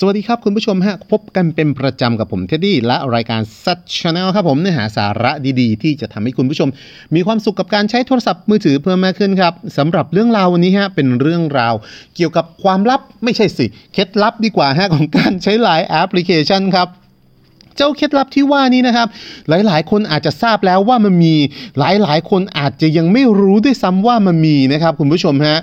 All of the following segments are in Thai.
สวัสดีครับคุณผู้ชมฮะพบกันเป็นประจำกับผมเท็ดดี้และรายการ Zad Channel ครับผมเนื้อหาสาระดีๆ ที่จะทำให้คุณผู้ชม มีความสุขกับการใช้โทรศัพท์มือถือเพิ่มมากขึ้นครับสำหรับเรื่องราววันนี้ฮะเป็นเรื่องราว เกี่ยวกับความลับไม่ใช่สิเคล็ดลับดีกว่าฮะของการใช้หลายแอปพลิเคชันครับ เจ้าเคล็ดลับที่ว่านี้นะครับ หลายๆ คนอาจจะทราบแล้วว่ามันมีหลายๆ คนอาจจะยังไม่รู้ด้วยซ้ำว่ามันมีนะครับ คุณผู้ชมฮะ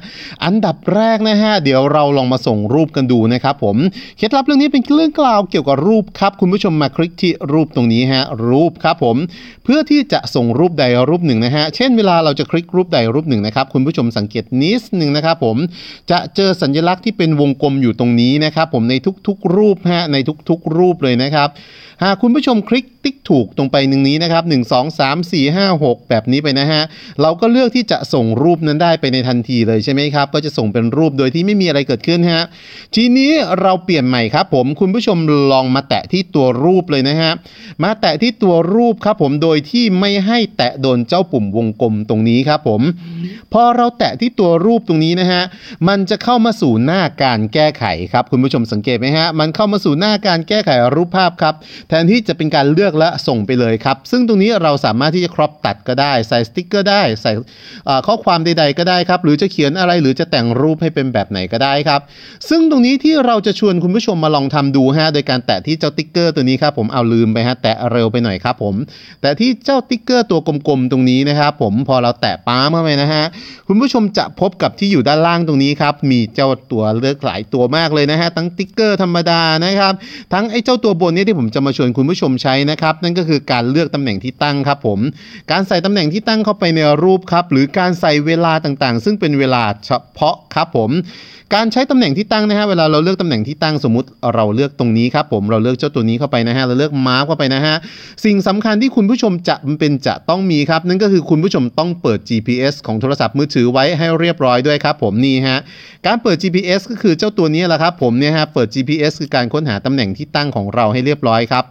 อันดับแรกนะฮะเดี๋ยวเราลองมาส่งรูปกันดูนะครับผมเคล็ดลับเรื่องนี้เป็นเรื่องกล่าวเกี่ยวกับรูปครับ คุณผู้ชมมาคลิกที่รูปตรงนี้ฮะรูปครับผม เพื่อที่จะส่งรูปใดรูปหนึ่งนะฮะเช่นเวลาเราจะคลิกรูปใดรูปหนึ่งนะครับคุณผู้ชมสังเกตนิดหนึ่งนะครับผมจะเจอสัญลักษณ์ที่เป็นวงกลมอยู่ตรงนี้นะครับผมในทุกๆรูปฮะในทุกๆรูปเลยนะครับหากคุณผู้ชมคลิก ติ๊กถูกตรงไปหนึ่งนี้นะครับ 1 2 3 4 5 6 แบบนี้ไปนะฮะ เราก็เลือกที่จะส่งรูปนั้นได้ไปในทันทีเลยใช่ไหมครับ ก็จะส่งเป็นรูปโดยที่ไม่มีอะไรเกิดขึ้นฮะ ทีนี้เราเปลี่ยนใหม่ครับผม คุณผู้ชมลองมาแตะที่ตัวรูปเลยนะฮะ มาแตะที่ตัวรูปครับผม โดยที่ไม่ให้แตะโดนเจ้าปุ่มวงกลมตรงนี้ครับผม พอเราแตะที่ตัวรูปตรงนี้นะฮะ มันจะเข้ามาสู่หน้าการแก้ไขครับ คุณผู้ชมสังเกตไหมฮะ มันเข้ามาสู่หน้าการแก้ไขรูปภาพครับ แทนที่จะเป็นการเลือกและส่งไปเลยครับ ซึ่งตรงนี้เราสามารถที่จะ crop ตัดก็ได้ ใส่สติ๊กเกอร์ได้ ใส่ข้อความใด ๆ ก็ได้ครับ หรือจะเขียนอะไรหรือจะแต่งรูปให้เป็นแบบไหนก็ได้ครับ ซึ่งตรงนี้ที่เราจะชวนคุณผู้ชมมาลองทำดูฮะ โดยการแตะที่เจ้าสติ๊กเกอร์ตัวนี้ครับ ผมเอาลืมไปฮะ แตะเร็วไปหน่อยครับผม แตะที่เจ้าสติ๊กเกอร์ตัวกลมๆตรงนี้นะครับผม พอเราแตะปั๊บเข้าไปนะฮะ คุณผู้ชมจะพบกับที่อยู่ด้านล่างตรงนี้ครับ มีเจ้าตัวเลือกหลายตัวมากเลยนะฮะ ทั้งสติ๊กเกอร์ธรรมดานะครับ ทั้งไอ้เจ้าตัวบนนี้ที่ผมจะมาชวนคุณผู้ชมใช้นะครับนั่นก็คือการเลือกตำแหน่งที่ตั้งครับผม การใส่ตำแหน่งที่ตั้งเข้าไปในรูปครับ หรือการใส่เวลาต่างๆ ซึ่งเป็นเวลาเฉพาะ ครับผมการใช้ตำแหน่งที่ตั้งนะฮะเวลาเราเลือกตำแหน่งที่ตั้งสมมติเราเลือกตรงนี้ครับผมเราเลือกเจ้าตัวนี้เข้าไปนะฮะเราเลือกมาร์กเข้าไปนะฮะสิ่งสำคัญที่คุณผู้ชมจะเป็นจะต้องมีครับ นั่นก็คือคุณผู้ชมต้องเปิด GPS ของโทรศัพท์มือถือไว้ให้เรียบร้อยด้วยครับผมนี่ฮะการเปิด GPS ก็คือเจ้าตัวนี้แหละครับผมเนี่ยฮะเปิด GPS คือการค้นหาตำแหน่งที่ตั้งของเราให้เรียบร้อยครับ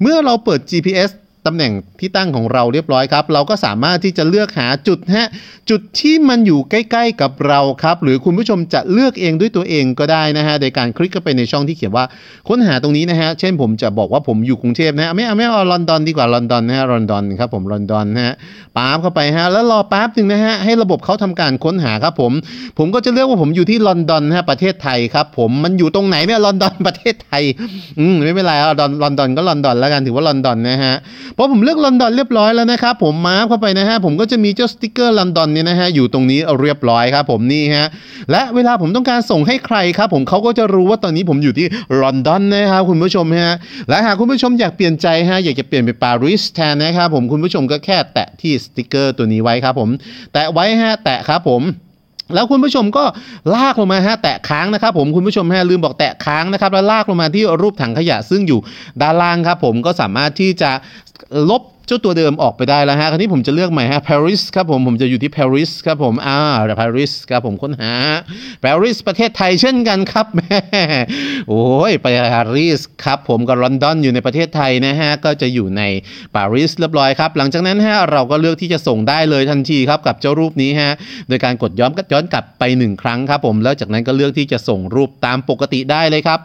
เมื่อเราเปิด GPS ตำแหน่งที่ตั้งของเราเรียบร้อยครับ เราก็สามารถที่จะเลือกหาจุดฮะจุดที่มันอยู่ใกล้ ๆ กับเราครับ หรือคุณผู้ชมจะเลือกเองด้วยตัวเองก็ได้นะฮะโดยการคลิกเข้าไปในช่องที่เขียนว่าค้นหาตรงนี้นะฮะเช่นผมจะบอกว่าผมอยู่กรุงเทพนะฮะไม่เอาไม่เอาลอนดอนดีกว่าลอนดอนนะฮะลอนดอนครับผมลอนดอนนะฮะปั๊บเข้าไปฮะแล้วรอแป๊บหนึ่งนะฮะให้ระบบเขาทำการค้นหาครับผม ผมก็จะเลือกว่าผมอยู่ที่ลอนดอนฮะประเทศไทยครับผมมันอยู่ตรงไหนเนี่ยลอนดอนประเทศไทยอืมไม่เป็นไรลอนดอนลอนดอนก็ลอนดอนแล้วกันถือว่าลอนดอนนะฮะพราะผมเลือกลอนดอนเรียบร้อยแล้วนะครับผม mark เข้าไปนะฮะผมก็จะมีเจ้าสติกเกอร์ลอนดอนเนี่ยนะฮะอยู่ตรงนี้เรียบร้อยครับผมนี่ฮะและเวลาผมต้องการส่งให้ใครครับผมเขาก็จะรู้ว่าตอนนี้ผมอยู่ที่ลอนดอนนะครับคุณผู้ชมฮะและหากคุณผู้ชมอยากเปลี่ยนใจฮะอยากจะเปลี่ยนไปปารีสแทนนะครับผมคุณผู้ชมก็แค่แตะที่สติกเกอร์ตัวนี้ไว้ครับผมแตะไว้ฮะแตะครับผม แล้วคุณผู้ชมก็ลากลงมาฮะแตะค้างนะครับผมคุณผู้ชมฮะลืมบอกแตะค้างนะครับแล้วลากลงมาที่รูปถังขยะซึ่งอยู่ด้านล่างครับผมก็สามารถที่จะลบ จ้าตัวเดิมออกไปได้แล้วฮะ คราวนี้ผมจะเลือกใหม่ฮะ Paris ครับผม ผมจะอยู่ที่ Paris ครับผม อ่า Paris ครับผมค้นหา Paris ประเทศไทยเช่นกันครับแม่โอ้ยปารีสครับผมกับลอนดอนอยู่ในประเทศไทยนะฮะ ก็จะอยู่ในปารีสเรียบร้อยครับ หลังจากนั้นฮะเราก็เลือกที่จะส่งได้เลยทันทีครับกับเจ้ารูปนี้ฮะ โดยการกดย้อนย้อนกลับไปหนึ่งครั้งครับผม แล้วจากนั้นก็เลือกที่จะส่งรูปตามปกติได้เลยครับ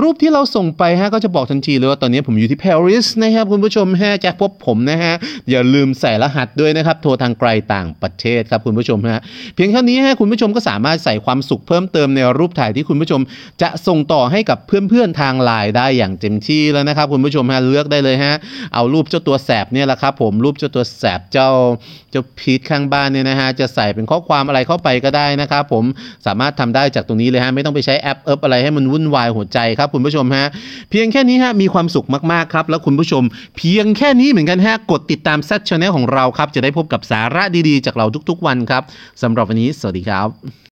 รูปที่เราส่งไปฮะก็จะบอกทันทีเลยว่าตอนนี้ผมอยู่ที่ปารีสนะครับคุณผู้ชมฮะจะพบผมนะฮะ อย่าลืมใส่รหัสด้วยนะครับ โทรทางไกลต่างประเทศครับคุณผู้ชมฮะ เพียงแค่นี้ฮะคุณผู้ชมก็สามารถใส่ความสุขเพิ่มเติมในรูปถ่ายที่คุณผู้ชม จะส่งต่อให้กับเพื่อนๆทางไลน์ได้อย่างเต็มที่แล้วนะครับคุณผู้ชมฮะเลือกได้เลยฮะ เอารูปเจ้าตัวแสบเนี่ยแหละครับผมรูปเจ้าตัวแสบเจ้าเจ้าพีทข้างบ้านเนี่ยนะฮะจะใส่เป็นข้อความอะไรเข้าไปก็ได้นะครับผมสามารถทำได้จากตรงนี้เลยฮะไม่ต้องไปใช้แอปเอิบอะไรให้มันวุ่นวายหัวใจครับคุณผู้ชมฮะเพียงแค่นี้ฮะมีความสุขมากๆครับแล้วคุณผู้ชม เพียงแค่นี้เหมือนกันฮะกดติดตามซัดชแนลของเราครับ จะได้พบกับสาระดีๆ จากเราทุกๆวันครับสำหรับวันนี้ สวัสดีครับ